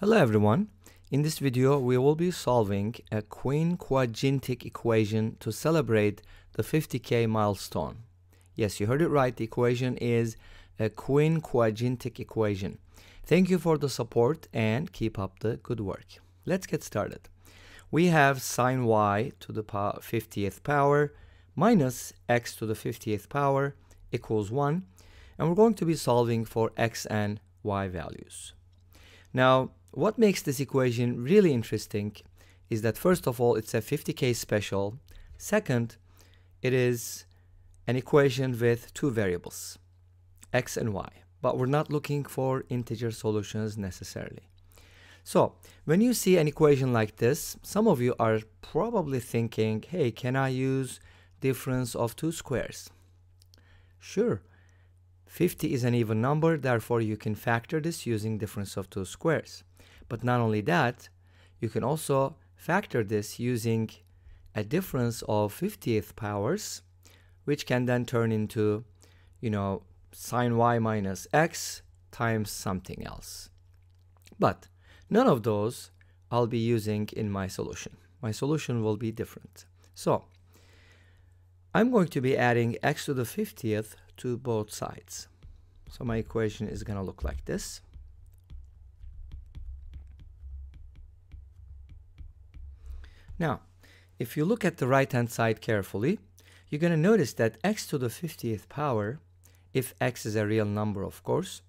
Hello everyone. In this video we will be solving a quinquagintic equation to celebrate the 50k milestone. Yes, you heard it right. The equation is a quinquagintic equation. Thank you for the support and keep up the good work. Let's get started. We have sine y to the 50th power minus x to the 50th power equals 1 and we're going to be solving for x and y values. Now what makes this equation really interesting is that first of all it's a 50k special. Second it is an equation with two variables x and y. But we're not looking for integer solutions necessarily. So when you see an equation like this some of you are probably thinking hey can I use difference of two squares? Sure. 50 is an even number therefore you can factor this using difference of two squares but not only that, you can also factor this using a difference of 50th powers, which can then turn into, you know, sine y minus x times something else. But none of those I'll be using in my solution. My solution will be different. So I'm going to be adding x to the 50th to both sides. So my equation is going to look like this. Now, if you look at the right hand side carefully, you're going to notice that x to the 50th power, if x is a real number of course,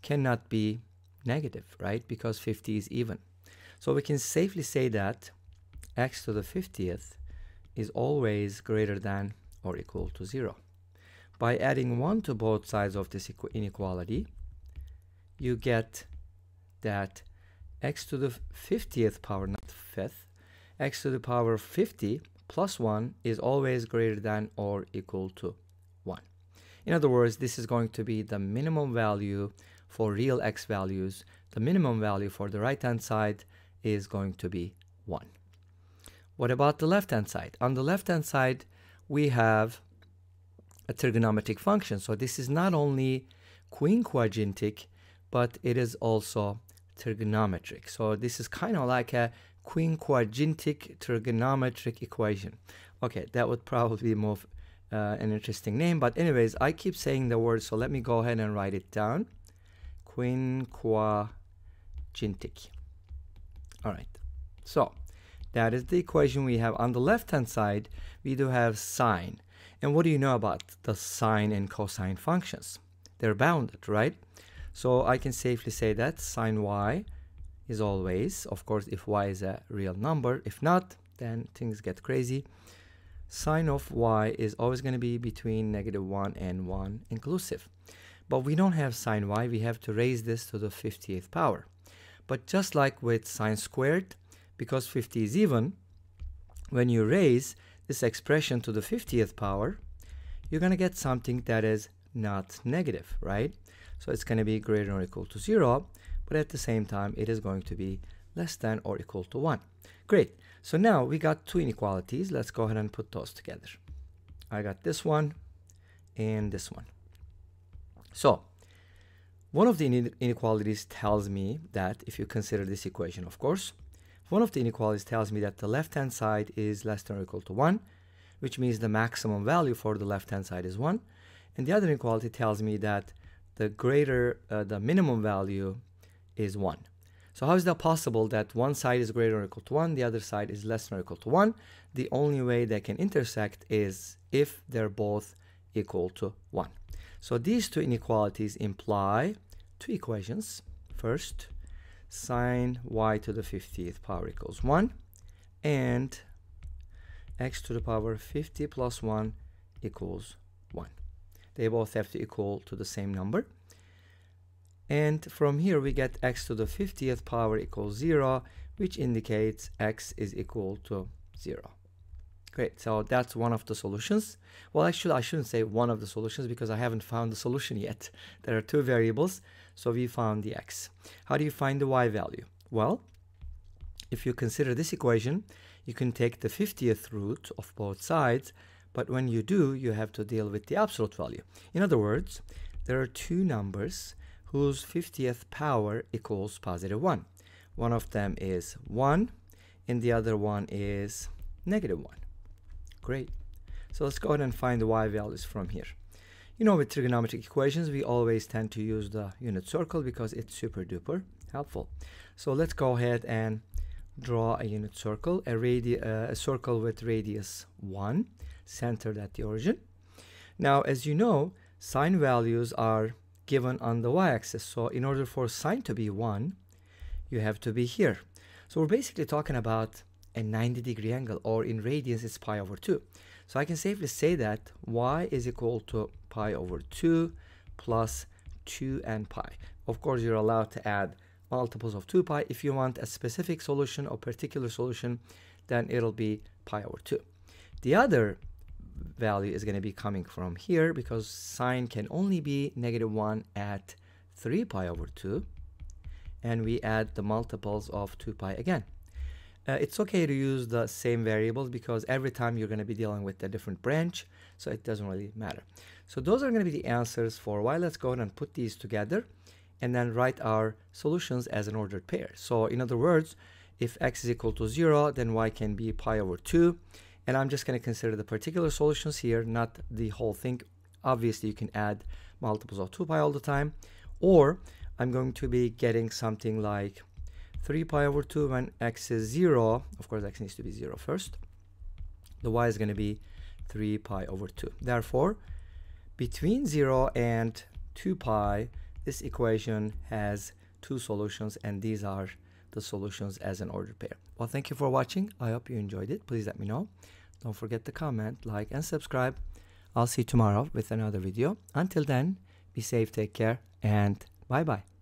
cannot be negative, right? Because 50 is even. So we can safely say that x to the 50th is always greater than or equal to 0. By adding 1 to both sides of this inequality, you get that x to the 50th power, not 5th, x to the power 50 plus 1 is always greater than or equal to 1. In other words, this is going to be the minimum value for real x values. The minimum value for the right hand side is going to be 1. What about the left hand side? On the left hand side, we have a trigonometric function. So this is not only quinquagintic, but it is also trigonometric. So this is kind of like a quinquagintic trigonometric equation. Okay, that would probably be more uh, an interesting name, but anyways, I keep saying the word, so let me go ahead and write it down. Quinquagintic. All right, so that is the equation we have. On the left-hand side, we do have sine. And what do you know about the sine and cosine functions? They're bounded, right? So I can safely say that sine y is always, of course, if y is a real number. If not, then things get crazy. Sine of y is always going to be between negative 1 and 1 inclusive. But we don't have sine y, we have to raise this to the 50th power. But just like with sine squared, because 50 is even, when you raise this expression to the 50th power, you're going to get something that is not negative, right? So it's going to be greater or equal to 0 but at the same time it is going to be less than or equal to 1. Great. So now we got two inequalities. Let's go ahead and put those together. I got this one and this one. So one of the inequalities tells me that if you consider this equation, of course, one of the inequalities tells me that the left-hand side is less than or equal to 1, which means the maximum value for the left-hand side is 1. And the other inequality tells me that the greater, uh, the minimum value is 1. So how is that possible that one side is greater or equal to 1, the other side is less than or equal to 1? The only way they can intersect is if they're both equal to 1. So these two inequalities imply two equations. First, sine y to the 50th power equals 1 and x to the power 50 plus 1 equals 1. They both have to equal to the same number. And from here we get x to the 50th power equals 0, which indicates x is equal to 0. Great, so that's one of the solutions. Well, actually, I shouldn't say one of the solutions because I haven't found the solution yet. There are two variables, so we found the x. How do you find the y value? Well, if you consider this equation, you can take the 50th root of both sides, but when you do, you have to deal with the absolute value. In other words, there are two numbers whose 50th power equals positive 1. One of them is 1 and the other one is negative 1. Great. So let's go ahead and find the y values from here. You know with trigonometric equations we always tend to use the unit circle because it's super duper helpful. So let's go ahead and draw a unit circle, a, uh, a circle with radius 1 centered at the origin. Now as you know sine values are given on the y-axis so in order for sine to be 1 you have to be here. So we're basically talking about a 90 degree angle or in radians it's pi over 2. So I can safely say that y is equal to pi over 2 plus 2 and pi. Of course you're allowed to add multiples of 2 pi. If you want a specific solution or particular solution then it'll be pi over 2. The other value is going to be coming from here because sine can only be negative 1 at 3 pi over 2 and we add the multiples of 2 pi again. Uh, it's okay to use the same variables because every time you're going to be dealing with a different branch, so it doesn't really matter. So those are going to be the answers for y. Let's go ahead and put these together and then write our solutions as an ordered pair. So in other words, if x is equal to 0, then y can be pi over 2. And I'm just going to consider the particular solutions here, not the whole thing. Obviously, you can add multiples of 2 pi all the time. Or I'm going to be getting something like 3 pi over 2 when x is 0. Of course, x needs to be 0 first. The y is going to be 3 pi over 2. Therefore, between 0 and 2 pi, this equation has two solutions, and these are the solutions as an ordered pair. Well, thank you for watching. I hope you enjoyed it. Please let me know. Don't forget to comment, like, and subscribe. I'll see you tomorrow with another video. Until then, be safe, take care, and Bye bye.